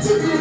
to do